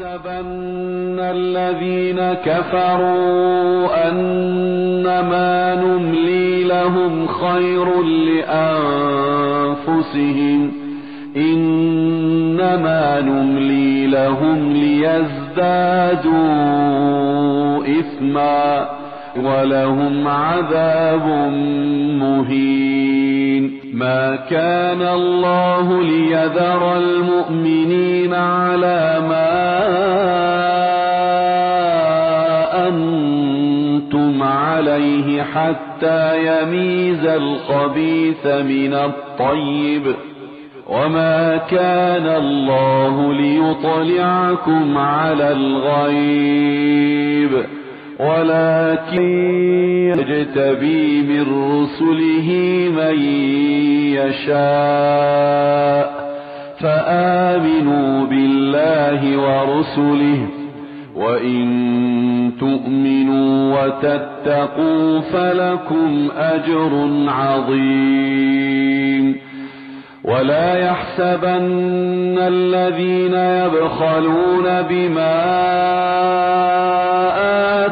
يحسبن الذين كفروا أنما نملي لهم خير لأنفسهم إنما نملي لهم ليزدادوا إثما. ولهم عذاب مهين. ما كان الله ليذر المؤمنين على ما أنتم عليه حتى يميز الخبيث من الطيب. وما كان الله ليطلعكم على الغيب. ولكن يجتبي من رسله من يشاء فآمنوا بالله ورسله وإن تؤمنوا وتتقوا فلكم أجر عظيم ولا يحسبن الذين يبخلون بما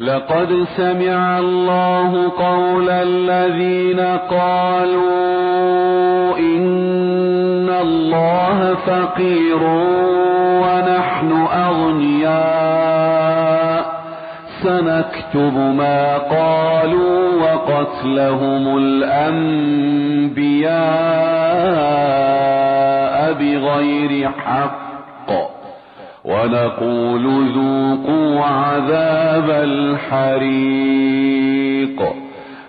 لقد سمع الله قول الذين قالوا إن الله فقير ونحن أغنياء. سنكتب ما قالوا وقتلهم الأنبياء بغير حق. ونقول ذوقوا عذاب الحريق.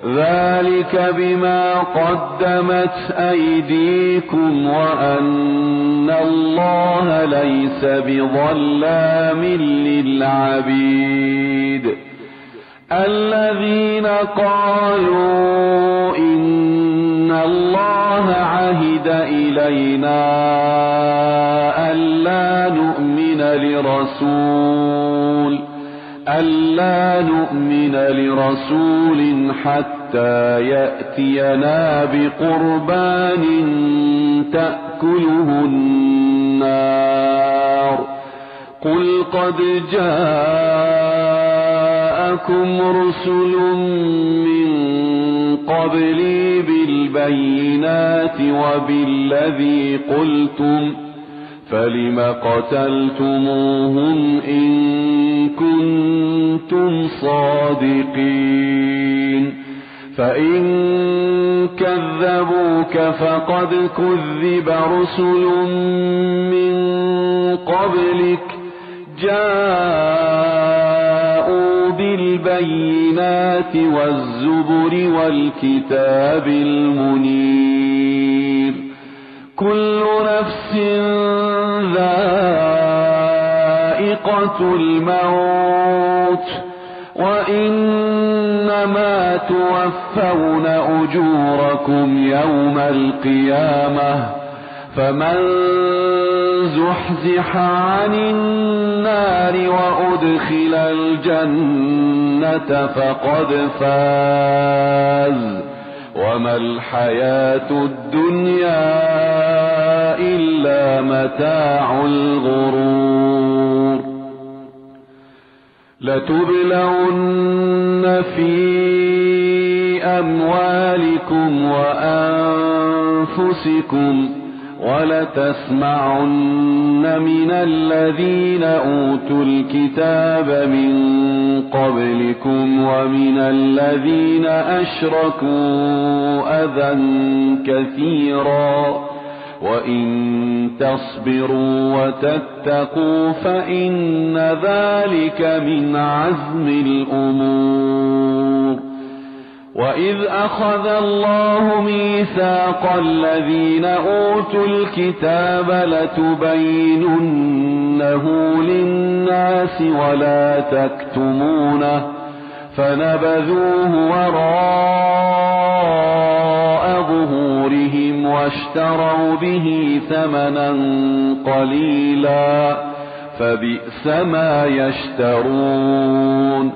ذلك بما قدمت أيديكم وأن الله ليس بظلام للعبيد. الذين قالوا إن الله عهد إلينا ألا نؤمن لرسول ألا نؤمن لرسول حتى يأتينا بقربان تأكله النار. قل قد جاءكم رسل من قبلي بالبينات وبالذي قلتم فلم قتلتموهم إن كنتم صادقين فإن كذبوك فقد كذب رسل من قبلك جاءوا بالبينات والزبر والكتاب المنير كل نفس ذائقة الموت وإنما توفون أجوركم يوم القيامة فمن زحزح عن النار وأدخل الجنة فقد فاز وما الحياة الدنيا إلا متاع الغرور. لتبلون في أموالكم وأنفسكم ولتسمعن من الذين أوتوا الكتاب من قبلكم ومن الذين أشركوا أذى كثيرا. وإن تصبروا وتتقوا فإن ذلك من عزم الأمور وإذ أخذ الله ميثاق الذين أوتوا الكتاب لتبيننه للناس ولا تكتمونه فنبذوه وراء واشتروا به ثمنا قليلا فبئس ما يشترون.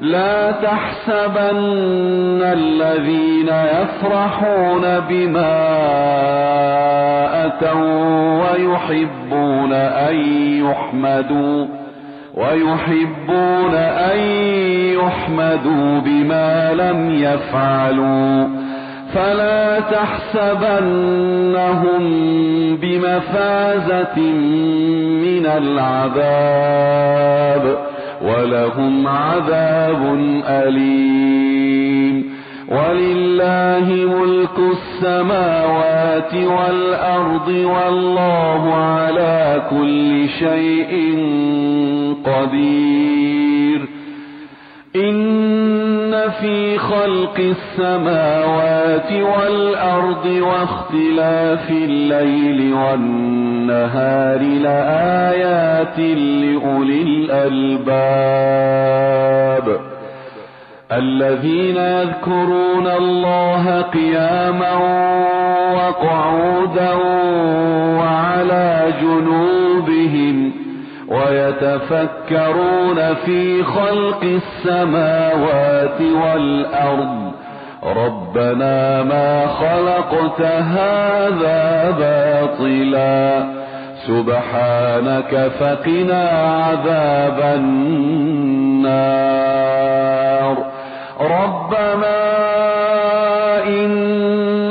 لا تحسبن الذين يفرحون بما أتوا ويحبون أن يحمدوا ويحبون أن يحمدوا بما لم يفعلوا. فلا تحسبنهم بمفازة من العذاب ولهم عذاب أليم. ولله ملك السماوات والأرض والله على كل شيء قدير. إن في خلق السماوات والأرض واختلاف الليل والنهار لآيات لأولي الألباب. الذين يذكرون الله قياما وقعودا وعلى جنوبهم ويتفكرون في خلق السماوات والأرض. ربنا ما خلقت هذا باطلا. سبحانك فقنا عذاب النار. ربنا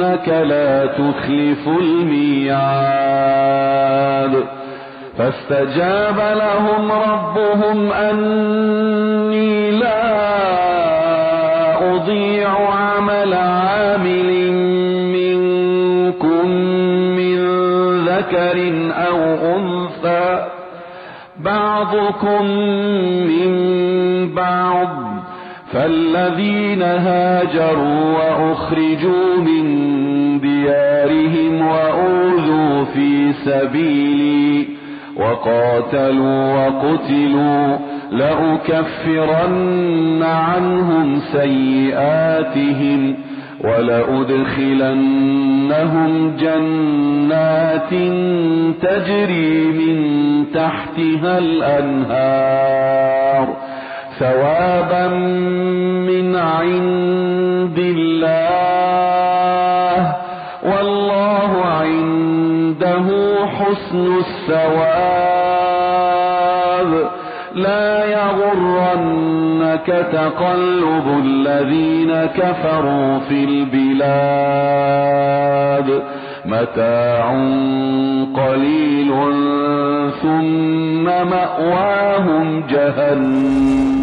إنك لا تخلف الميعاد. فاستجاب لهم ربهم أني لا أضيع عمل عامل منكم من ذكر أو أنثى. بعضكم من بعض فالذين هاجروا وأخرجوا من ديارهم وأوذوا في سبيلي وقاتلوا وقتلوا لأكفرن عنهم سيئاتهم ولأدخلنهم جنات تجري من تحتها الأنهار ثوابا من عند الله والله عنده حسن الثواب. لا يغرنك تقلب الذين كفروا في البلاد. متاع قليل ثم مأواهم جهنم.